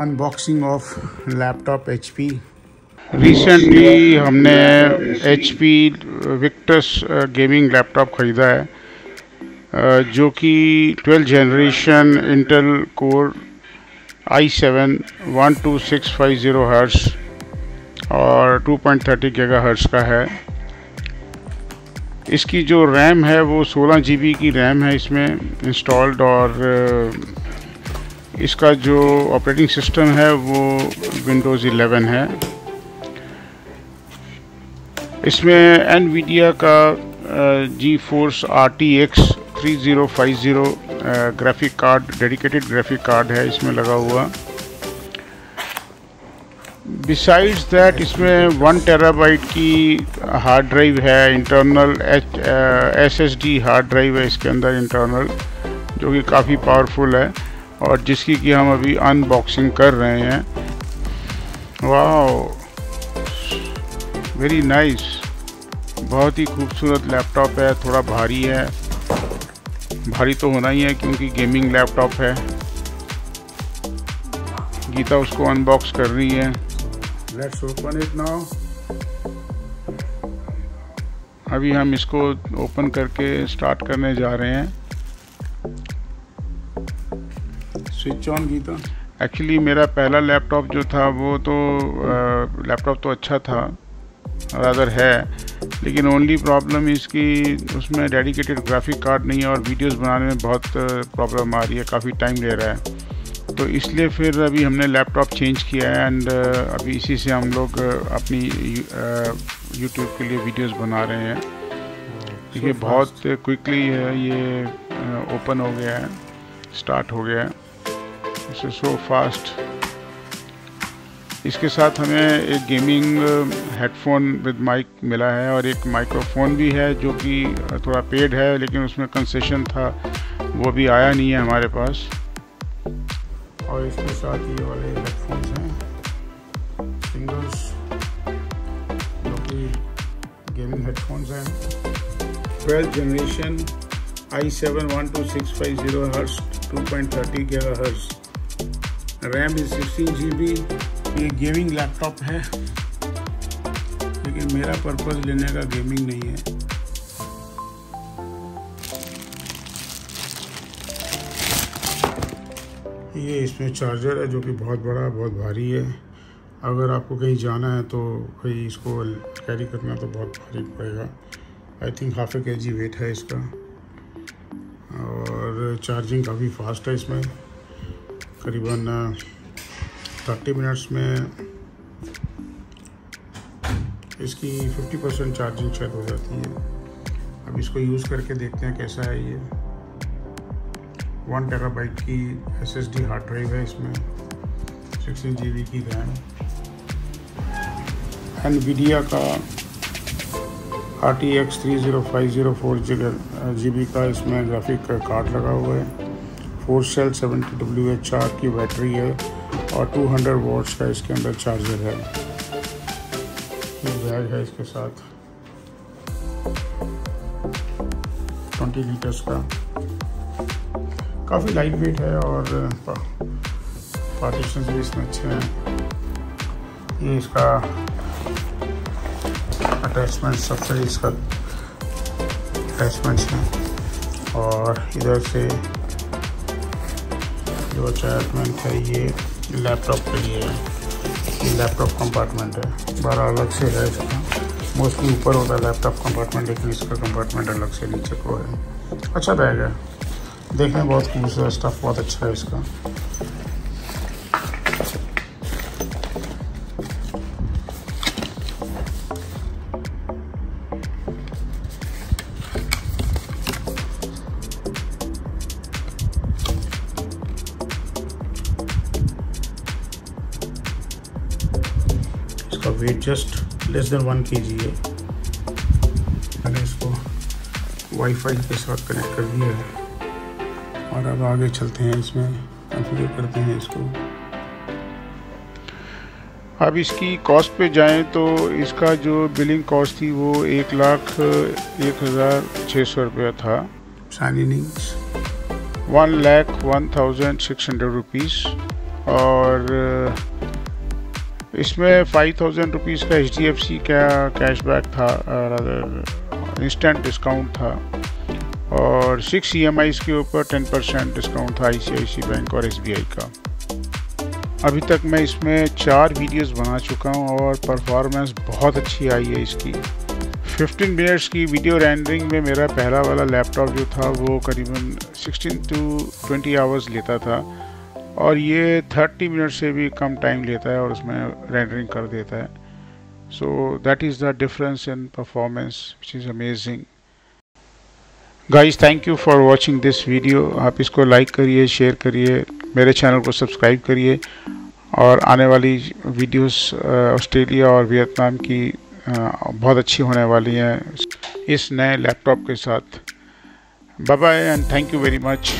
Unboxing of laptop H P recently हमने H P Victus gaming laptop ख़रीदा है uh, जो कि twelfth generation Intel Core i seven one two six five zero hertz और two point thirty gigahertz का है। इसकी जो रैम है वो सोलह जी की रैम है इसमें इंस्टॉल्ड और uh, इसका जो ऑपरेटिंग सिस्टम है वो विंडोज़ 11 है। इसमें एन का GeForce R T X three zero five zero graphic card dedicated graphic card है इसमें लगा हुआ। बिसाइड्स दैट इसमें वन टेराबाइट की हार्ड ड्राइव है internal S S D hard drive है इसके अंदर इंटरनल जो कि काफ़ी पावरफुल है। और जिसकी कि हम अभी अनबॉक्सिंग कर रहे हैं। वाह वेरी नाइस बहुत ही खूबसूरत लैपटॉप है, थोड़ा भारी है। भारी तो होना ही है क्योंकि गेमिंग लैपटॉप है। गीता उसको अनबॉक्स कर रही है। लेट्स ओपन इट नाउ अभी हम इसको ओपन करके स्टार्ट करने जा रहे हैं। स्विच ऑन की था एक्चुअली मेरा पहला लैपटॉप जो था वो तो लैपटॉप तो अच्छा था रादर है लेकिन ओनली प्रॉब्लम इसकी उसमें डेडिकेटेड ग्राफिक कार्ड नहीं है और वीडियोस बनाने में बहुत प्रॉब्लम आ रही है काफ़ी टाइम ले रहा है। तो इसलिए फिर अभी हमने लैपटॉप चेंज किया है एंड अभी इसी से हम लोग अपनी यूट्यूब के लिए वीडियोस बना रहे हैं। देखिए so बहुत क्विकली है ये ओपन हो गया है स्टार्ट हो गया है। इट्स सो फास्ट इसके साथ हमें एक गेमिंग हेडफोन विद माइक मिला है और एक माइक्रोफोन भी है जो कि थोड़ा पेड है, लेकिन उसमें कंसेशन था, वो भी आया नहीं है हमारे पास। और इसके साथ ये वाले हेडफोन्स हैं। सिंगल्स जो कि गेमिंग हेडफोन्स हैं। Twelfth generation i seven one two six RAM is sixteen G B ये गेमिंग लैपटॉप है। लेकिन मेरा पर्पज़ लेने का गेमिंग नहीं है। ये इसमें चार्जर है, जो कि बहुत बड़ा, बहुत भारी है। अगर आपको कहीं जाना है तो कहीं इसको कैरी करना तो बहुत भारी पड़ेगा। आई थिंक हाफ़ ए के जी वेट है इसका। और चार्जिंग काफ़ी फास्ट है इसमें। करीबन थर्टी मिनट्स में इसकी 50 परसेंट चार्जिंग शायद हो जाती है। अब इसको यूज़ करके देखते हैं कैसा है ये। वन टेराबाइट की S S D hard drive है इसमें सिक्सटीन जी बी की रैम एनवीडिया का R T X three zero five zero four G B का इसमें ग्राफिक कार्ड लगा हुआ है। Four cell seventy W H R की बैटरी है और 200 वोल्ट्स का इसके अंदर चार्जर है। बैग है इसके साथ। 20 लीटर्स का। काफ़ी लाइट वेट है और पार्टीशन भी इसमें अच्छे हैं। ये इसका अटैचमेंट सबसे इसका अटैचमेंट्स हैं। और इधर से जो अटैचमेंट है, ये लैपटॉप के लिए है लैपटॉप कंपार्टमेंट है। बारह अलग से है इसका। मोस्टली ऊपर होता है लैपटॉप कंपार्टमेंट लेकिन इसका कंपार्टमेंट अलग से नीचे को है। अच्छा रहेगा देखने बहुत खूबसूरत स्टफ़ बहुत अच्छा है इसका। इसका weight just less than one K G है। मैंने इसको वाईफाई के साथ कनेक्ट कर दिया है। और अब आगे चलते हैं इसमें कॉन्फ़िगर करते हैं इसको। अब इसकी कॉस्ट पे जाएँ तो इसका जो बिलिंग कॉस्ट थी वो एक लाख एक हज़ार छः सौ रुपया था। साइन innings one lakh one thousand six hundred rupees और इसमें फाइव थाउज़ेंड रुपीज़ का एच डी एफ़ सी का कैशबैक था इंस्टेंट डिस्काउंट था। और सिक्स ई एम आईज़ के ऊपर टेन परसेंट डिस्काउंट था I C I C bank और एस बी आई का। अभी तक मैं इसमें चार वीडियोस बना चुका हूँ और परफॉर्मेंस बहुत अच्छी आई है इसकी। 15 मिनट्स की वीडियो रेंडरिंग में मेरा पहला वाला लैपटॉप जो था वो करीबन 16 टू 20 आवर्स लेता था। और ये 30 मिनट से भी कम टाइम लेता है और उसमें रेंडरिंग कर देता है। So that is the difference in performance which is amazing guys thank you for watching this video आप इसको लाइक करिए शेयर करिए, मेरे चैनल को सब्सक्राइब करिए। और आने वाली वीडियोस ऑस्ट्रेलिया और वियतनाम की बहुत अच्छी होने वाली हैं। इस नए लैपटॉप के साथ। Bye bye and thank you very much